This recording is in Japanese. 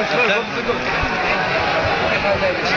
です。